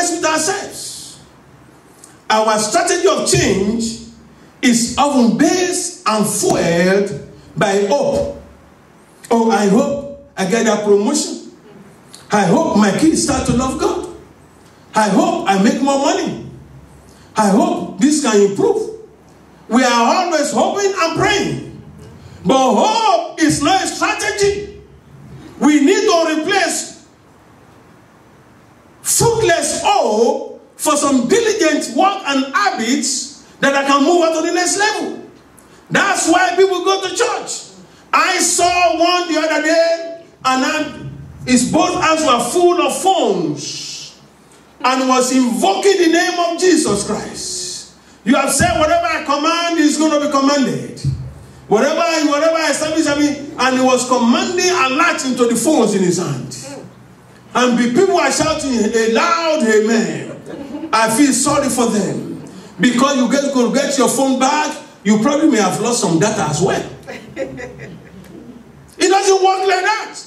honest with ourselves, our strategy of change is often based and fueled by hope. Oh, I hope I get a promotion. I hope my kids start to love God. I hope I make more money. I hope this can improve. We are always hoping and praying. But hope is not a strategy. We need to replace fruitless hope for some diligent work and habits that I can move on to the next level. That's why people go to church. I saw one the other day, and then his both hands were full of phones and was invoking the name of Jesus Christ. You have said, whatever I command is going to be commanded. Whatever, whatever I establish, I mean, and he was commanding a light into the phones in his hand. And people are shouting a loud amen. I feel sorry for them. Because you get, to get your phone back, you probably may have lost some data as well. It doesn't work like that.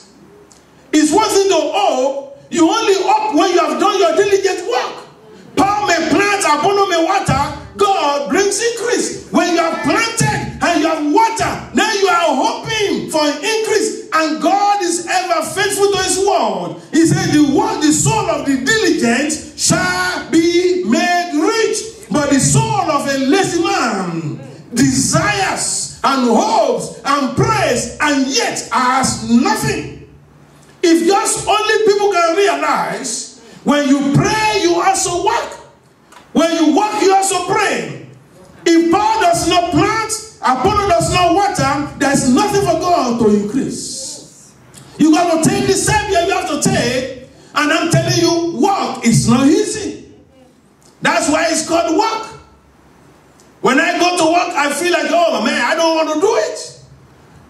It's one thing to hope. You only hope when you have done your diligent work. Paul may plant, Apollos may water. God brings increase. When you have planted and you have water, now you are hoping for an increase. And God is ever faithful to his word. He said, The word, the soul of the diligent shall be made rich. But the soul of a lazy man desires and hopes and prays and yet has nothing. If just only people can realize when you pray, you also work. When you work, you also pray. If Paul does not plant, Apollo does not water, there's nothing for God to increase. You got to take the step you have to take, and I'm telling you, work is not easy. That's why it's called work. When I go to work, I feel like, oh man, I don't want to do it.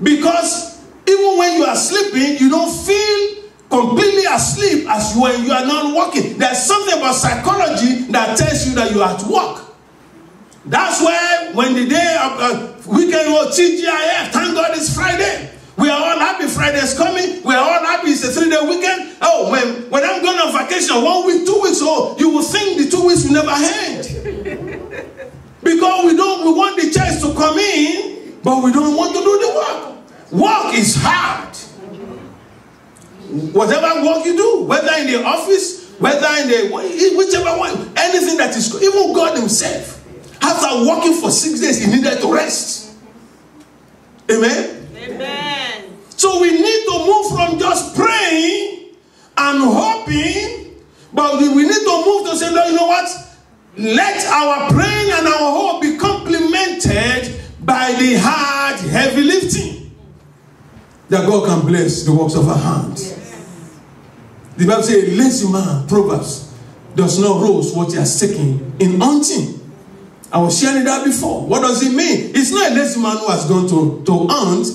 Because even when you are sleeping, you don't feel completely asleep as when you are not working. There's something about psychology that tells you that you are at work. That's why when the day of uh, weekend or TGIF, thank God it's Friday. We are all happy Friday's coming. We are all happy it's a three-day weekend. Oh, when, when I'm going on vacation, one week, two weeks, oh, you will think the two weeks will never end. Because we don't we want the church to come in, but we don't want to do the work. Work is hard. Whatever work you do, whether in the office, whether in the whichever one, anything that is even God Himself, after working for six days, He needed to rest. Amen. Amen. So we need to move from just praying and hoping, but we we need to move to say, no, you know what? Let our praying and our hope be complemented by the hard, heavy lifting. That God can bless the works of our hands. The Bible says, a lazy man, Proverbs, does not rose what he has taken in hunting. I was sharing that before. What does it mean? It's not a lazy man who has gone to, to hunt,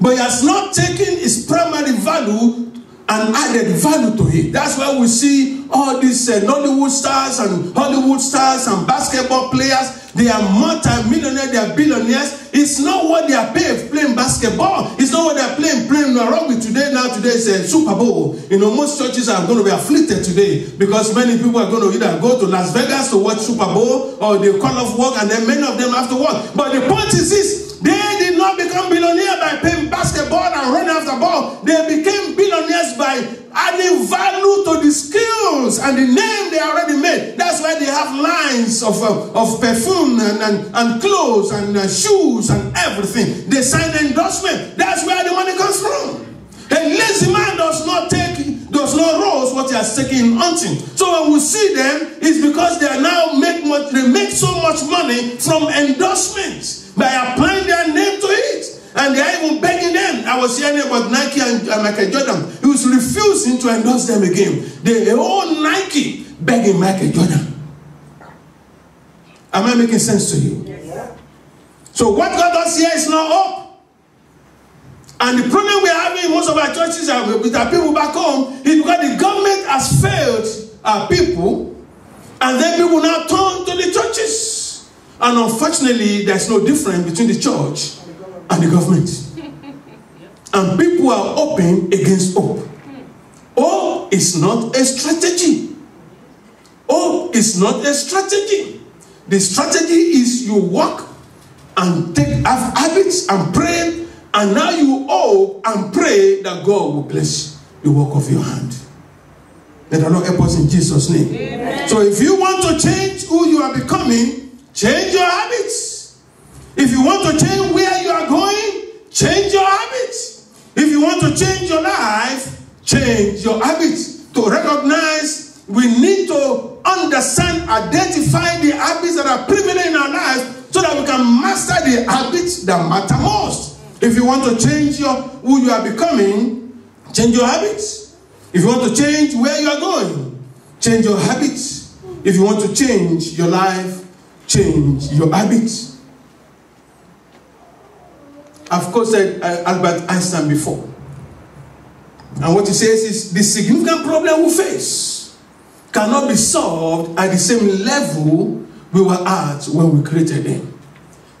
but he has not taken his primary value and added value to it. That's why we see all these uh, Nollywood stars and Hollywood stars and basketball players. They are multi-millionaires, they are billionaires. It's not what they are paid playing basketball. It's not what they are playing playing rugby today. Now today is a Super Bowl. You know, most churches are going to be afflicted today because many people are going to either go to Las Vegas to watch Super Bowl or they call off work and then many of them have to work. But the point is this, become billionaires by playing basketball and running after ball. They became billionaires by adding value to the skills and the name they already made. That's why they have lines of, uh, of perfume and, and, and clothes and uh, shoes and everything. They sign endorsement. That's where the money comes from. A lazy man does not take, does not rose what he has taken in hunting. So when we see them, it's because they are now make much, they make so much money from endorsements by applying their name. And they are even begging them. I was hearing about Nike and uh, Michael Jordan. He was refusing to endorse them again. They own Nike begging Michael Jordan. Am I making sense to you? So what God does here is not hope. And the problem we are having in most of our churches and with our people back home is because the government has failed our people, and then people now turn to the churches. And unfortunately, there's no difference between the church and the government. And people are open against hope. Hope is not a strategy. Hope is not a strategy. The strategy is you walk and take have habits and pray, and now you hope and pray that God will bless the work of your hand. May the Lord help us in Jesus' name. Amen. So if you want to change who you are becoming, change your. If you want to change where you are going, change your habits. If you want to change your life, change your habits. To recognize, we need to understand, identify the habits that are prevalent in our lives so that we can master the habits that matter most. If you want to change your who you are becoming, change your habits. If you want to change where you are going, change your habits. If you want to change your life, change your habits. I've quoted uh, Albert Einstein before. And what he says is the significant problem we face cannot be solved at the same level we were at when we created them.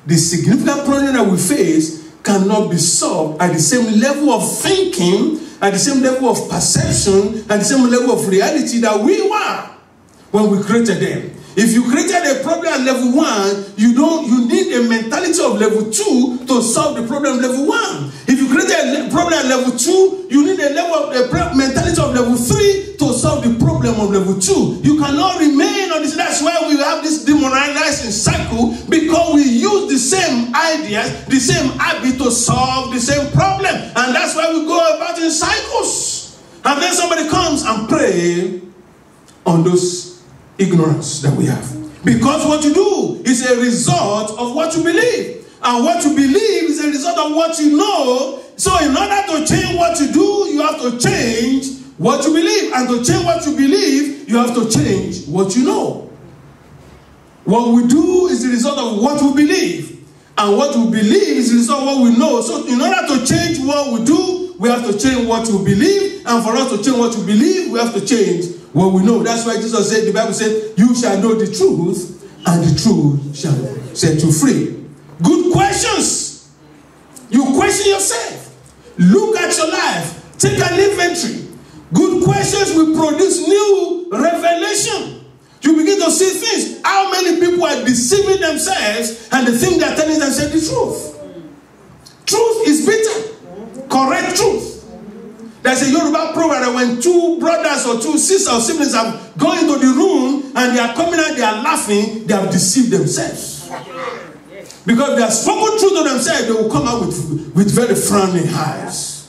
The significant problem that we face cannot be solved at the same level of thinking at the same level of perception, at the same level of reality that we were when we created them. If you created a problem at level one, you don't you need a mentality of level two to solve the problem level one. If you create a problem at level two, you need a level of a mentality of level three to solve the problem of level two. You cannot remain on this. That's why we have this demoralizing cycle because we use the same ideas, the same habit to solve the same problem, and that's why we go about in cycles. And then somebody comes and pray on those ignorance that we have. Because what you do is a result of what you believe. And what you believe is a result of what you know. So, in order to change what you do, you have to change what you believe. And to change what you believe, you have to change what you know. What we do is the result of what we believe. And what we believe is the result of what we know. So, in order to change what we do, we have to change what we believe. And for us to change what we believe, we have to change what we know. That's why Jesus said, the Bible said, You shall know the truth, and the truth shall set you free. Questions. You question yourself. Look at your life. Take an inventory. Good questions will produce new revelation. You begin to see things. How many people are deceiving themselves and they think they're telling themselves the truth? Truth is bitter. Correct truth. There's a Yoruba proverb that when two brothers or two sisters or siblings have gone into the room and they are coming out, they are laughing, they have deceived themselves. Because they have spoken truth to themselves, they will come out with, with very frowning eyes.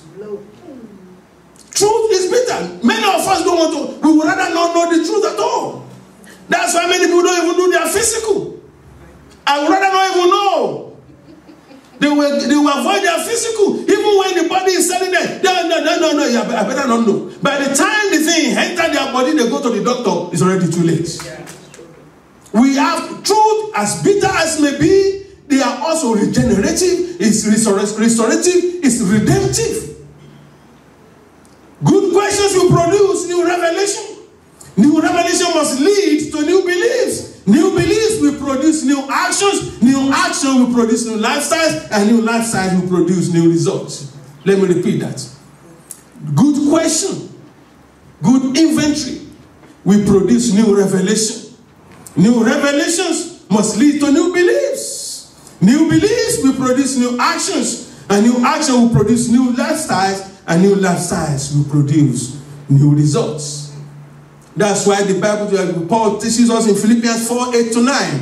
Truth is bitter. Many of us don't want to, we would rather not know the truth at all. That's why many people don't even do their physical. I would rather not even know. They will, they will avoid their physical. Even when the body is telling them. No, no, no, no, no. Yeah, I better not know. By the time the thing enter their body, they go to the doctor, it's already too late. We have truth as bitter as may be. They are also regenerative, it's restorative, it's redemptive. Good questions will produce new revelation. New revelation must lead to new beliefs. New beliefs will produce new actions. New action will produce new lifestyles. And new lifestyles will produce new results. Let me repeat that. Good question. Good inventory will produce new revelation. New revelations must lead to new beliefs. New beliefs will produce new actions. And new action will produce new lifestyles. And new lifestyles will produce new results. That's why the Bible, Paul teaches us in Philippians 4 8 to 9.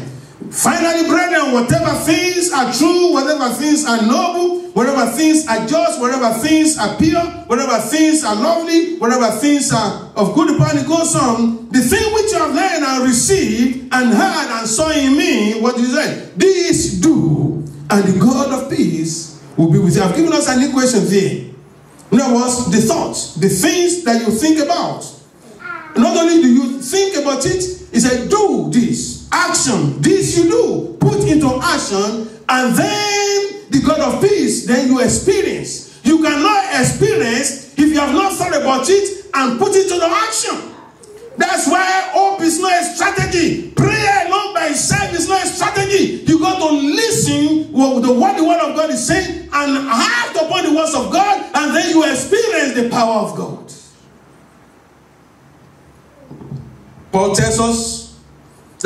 Finally, brethren, whatever things are true, whatever things are noble, whatever things are just, whatever things are pure, whatever things are lovely, whatever things are of good report, it goes on. The thing which you have learned and received and heard and saw in me, what is it? This do, and the God of peace will be with you. I've given us an equation there. In other words, the thoughts, the things that you think about. Not only do you think about it, he said, do this. Action. This you do. Put into action. And then the God of peace, then you experience. You cannot experience if you have not thought about it and put it into action. That's why hope is not a strategy. Prayer alone by itself is not a strategy. You got to listen what the, what the word of God is saying and act upon the words of God, and then you experience the power of God. Paul tells us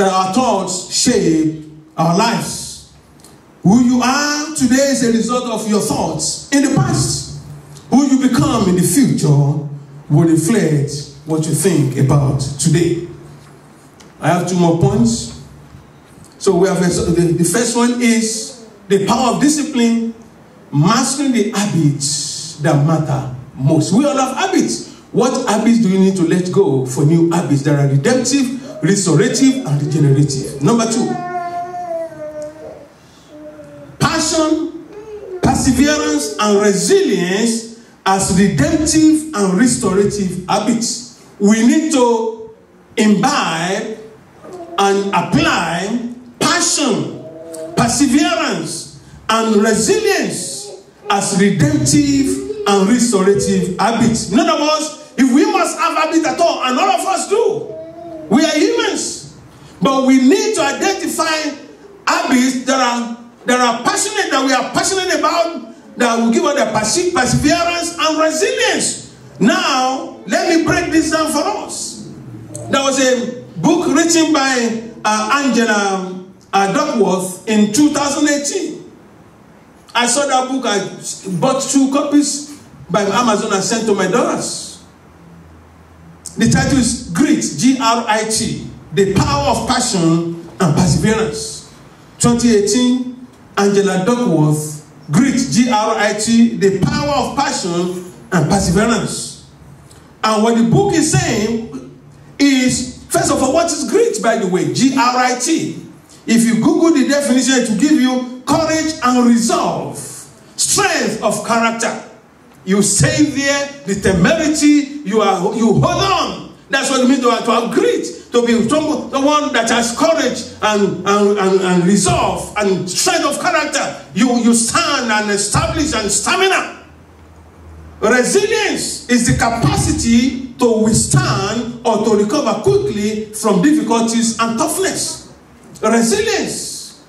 that our thoughts shape our lives. Who you are today is a result of your thoughts in the past. Who you become in the future will reflect what you think about today. I have two more points. So we have the, the first one is the power of discipline, mastering the habits that matter most. We all have habits. What habits do you need to let go for new habits that are redemptive, restorative, and regenerative? Number two, passion, perseverance, and resilience as redemptive and restorative habits. We need to imbibe and apply passion, perseverance, and resilience as redemptive and restorative habits. In other words, if we must have habits at all, and all of us do, we are humans. But we need to identify habits that are that are passionate, that we are passionate about, that will give us the perseverance and resilience. Now, let me break this down for us. There was a book written by uh, Angela uh, Duckworth in 2018. I saw that book. I bought two copies by Amazon and sent to my daughters. The title is Grit, G R I T, The Power of Passion and Perseverance. 2018, Angela Duckworth, Grit, G R I T, The Power of Passion and Perseverance. And what the book is saying is, first of all, what is grit, by the way? G R I T. If you Google the definition, it will give you courage and resolve, strength of character. You stay there, the temerity, you are you hold on. That's what it means to, to grit, to be the one that has courage and, and, and, and resolve and strength of character. You, you stand and establish and stamina. Resilience is the capacity to withstand or to recover quickly from difficulties and toughness. Resilience,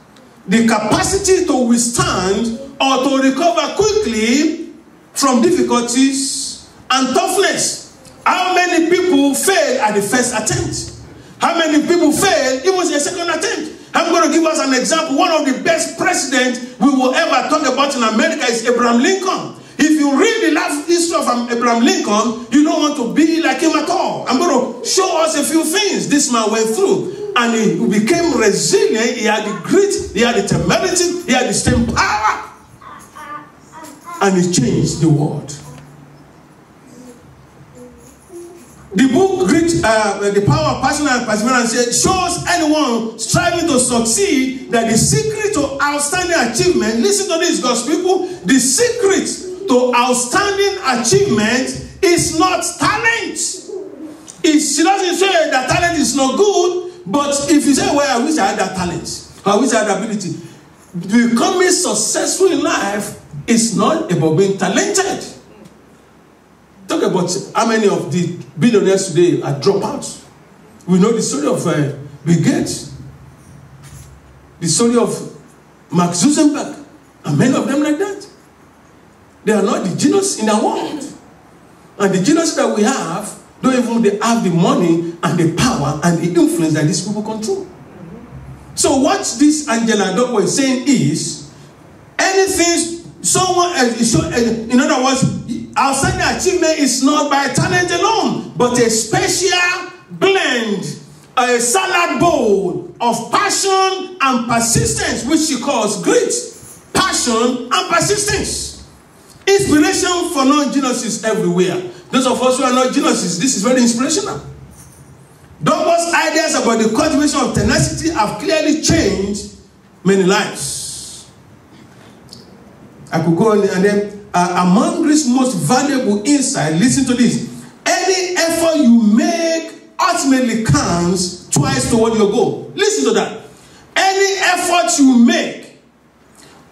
the capacity to withstand or to recover quickly from difficulties and toughness. How many people fail at the first attempt? How many people fail even a second attempt? I'm going to give us an example. One of the best presidents we will ever talk about in America is Abraham Lincoln. If you read the life history of Abraham Lincoln, you don't want to be like him at all. I'm going to show us a few things this man went through and he became resilient. He had the grit, he had the temerity, he had the same power. And he changed the world. The book, Grit, uh, The Power of Passion and Perseverance, shows anyone striving to succeed that the secret to outstanding achievement, listen to this, God's people, the secret to outstanding achievement is not talent. It, she doesn't say that talent is not good, But if you say, well, I wish I had that talent, I wish I had that ability, becoming successful in life is not about being talented. Talk about how many of the billionaires today are dropouts. We know the story of uh, Bill Gates, the story of Mark Zuckerberg, and many of them like that. They are not the genius in our world. And the genius that we have don't even they have the money and the power and the influence that these people control. So what this Angela Duckworth is saying is anything someone else, in other words, outside achievement is not by talent alone, but a special blend, a salad bowl of passion and persistence, which she calls grit, passion and persistence. Inspiration for non-geniuses everywhere. Those of us who are not geniuses, this is very inspirational. Douglas' ideas about the cultivation of tenacity have clearly changed many lives. I could go on and then uh, among this most valuable insight, listen to this. Any effort you make ultimately counts twice toward your goal. Listen to that. Any effort you make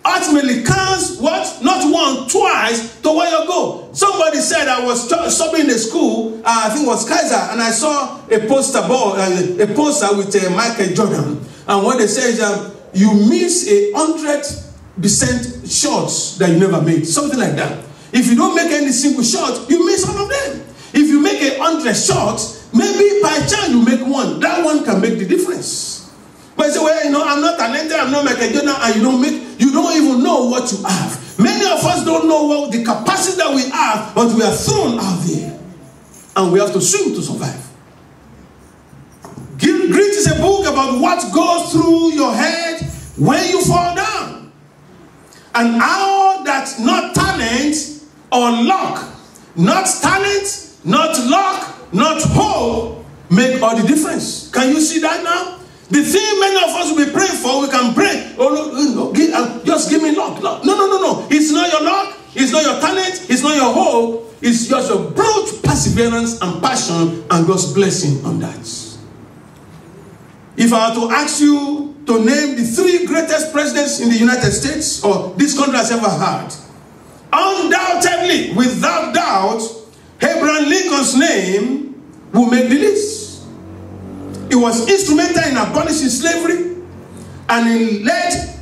ultimately counts what? Not one, twice to where you go. Somebody said I was shopping in the school, uh, I think it was Kaiser, and I saw a poster board, uh, a poster with uh, Michael Jordan. And what they say is um, you miss a hundred percent shots that you never made, something like that. If you don't make any single shot, you miss all of them. If you make a hundred shots, maybe by chance you make one. That one can make the difference. But you say, well, you know, I'm not talented, I'm not Jordan, and you don't make, you don't even know what you have. Many of us don't know what the capacity that we have, but we are thrown out there. And we have to swim to survive. Grit is a book about what goes through your head when you fall down. And how that not talent or luck, not talent, not luck, not hope make all the difference. Can you see that now? The thing many of us will be praying for, we can pray. Oh no, no give, uh, just give me luck, luck. No, no, no, no. It's not your luck. It's not your talent. It's not your hope. It's just your brute perseverance and passion and God's blessing on that. If I were to ask you to name the three greatest presidents in the United States or this country has ever had, undoubtedly, without doubt, Abraham Lincoln's name will make the list. He was instrumental in abolishing slavery and he led